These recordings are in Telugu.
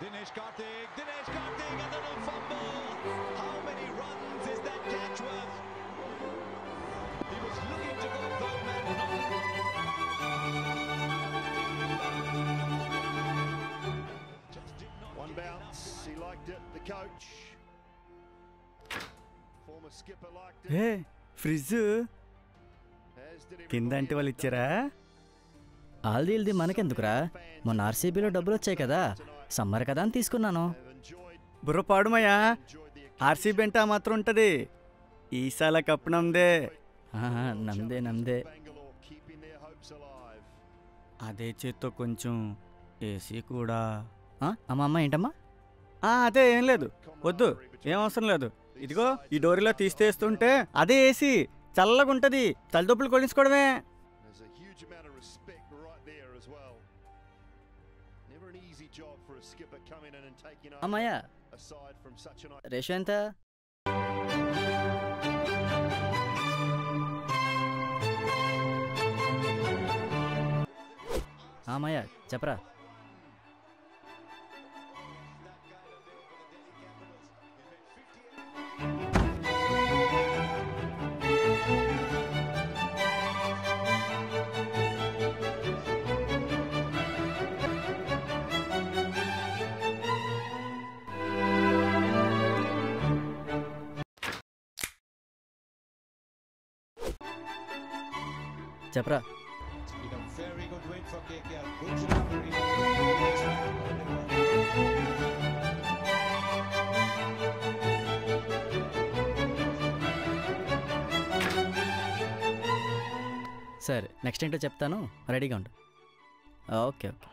Dinesh Karthik, Dinesh Karthik, a little fumble. How many runs is that catch worth? He was looking to go home and not. Just did not One bounce, he liked it, the coach. Former skipper liked it. ఏ ఫ్రిడ్జ్ కింద అంటే వాళ్ళు. ఇచ్చారా ఆల్ది ఇల్ది మనకెందుకురా మొన్న ఆర్సీబీలో డబ్బులు వచ్చాయి కదా సమ్మర్ కదా అని తీసుకున్నాను. బుర్ర పాడుమయ్యా ఆర్సీబీ అంటే మాత్రం ఉంటుంది ఈసాల కప్పు నమ్దే నమ్దే నమ్దే. అదే చేత్తో కొంచెం ఏసీ కూడా. ఆ, అమ్మా అమ్మ ఏంటమ్మా? ఆ, అదే ఏం లేదు. వద్దు ఏం అవసరం లేదు. ఇదిగో ఈ డోరీలో తీస్తేస్తుంటే అదే ఏసీ. చల్లగా ఉంటుంది తలదొప్పులు కొనిసుకోవడమే an రేషో ఎంత అమ్మాయ చెప్పరా recovery. సరే నెక్స్ట్ ఏంటో చెప్తాను. రెడీగా ఉండు. Okay okay.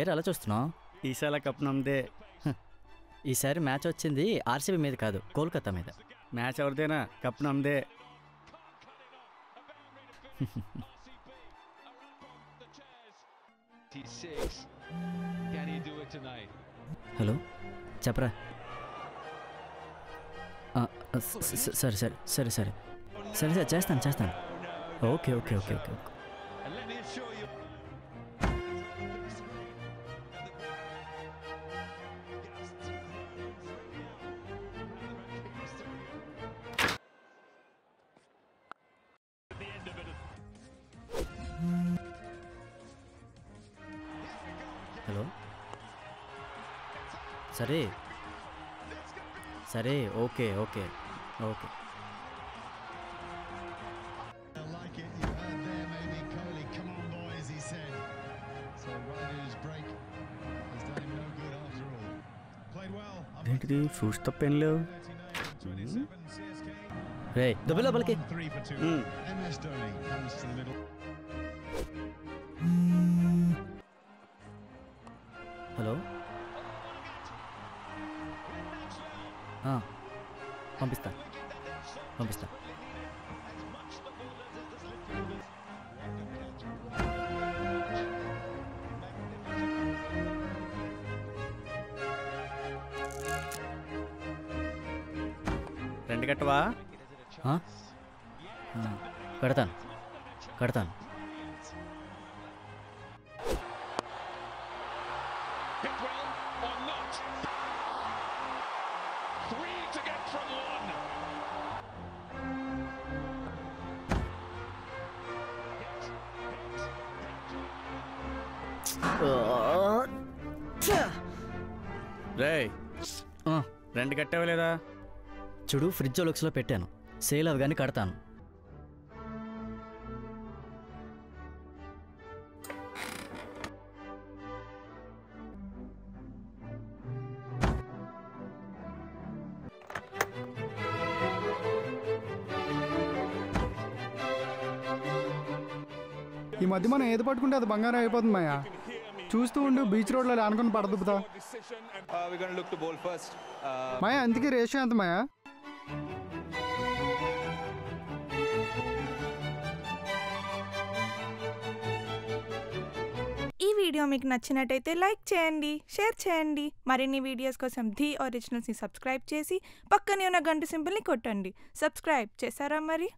ఏరా అలా చూస్తున్నావు? ఈసాల కప్పు నమ్దే ఈసారి మ్యాచ్ వచ్చింది ఆర్సీబీ మీద కాదు కోల్కతా మీద. మ్యాచ్ ఎవరిదైనా కప్పు నమ్దే హలో చెప్పరా? సరే సరే సరే సరే. సరే సరే చేస్తాను చేస్తాను. Okay okay okay okay okay. No good after all. Played well. ఏంటిది ఫ్రూట్స్ తప్ప లేవు 27 CSK. రే దుబ్బిలో బలికి హలో. పంపిస్తా. పంపిస్తా. రెండు కట్టవా? ఆ, కడతాను. కడతాను. రే రెండు కట్టావా లేదా చూడు ఫ్రిడ్జ్ ఒలక్స్లో పెట్టాను. సేల్ అవగానే కడతాను. ఈ మధ్య మనం ఏది పట్టుకుంటే అది బంగారం అయిపోతుంది మాయా. చూస్తూ ఉండు బీచ్ రోడ్లో అనుకుని పడదుపుతా Uh, మాయా అందుకే రేషియో ఎంత మాయా? ఈ వీడియో మీకు నచ్చినట్టయితే లైక్ చేయండి షేర్ చేయండి. మరిన్ని వీడియోస్ కోసం ది ఒరిజినల్స్ని సబ్స్క్రైబ్ చేసి పక్కనే ఉన్న గంట సింబల్ని కొట్టండి. సబ్స్క్రైబ్ చేశారా మరి?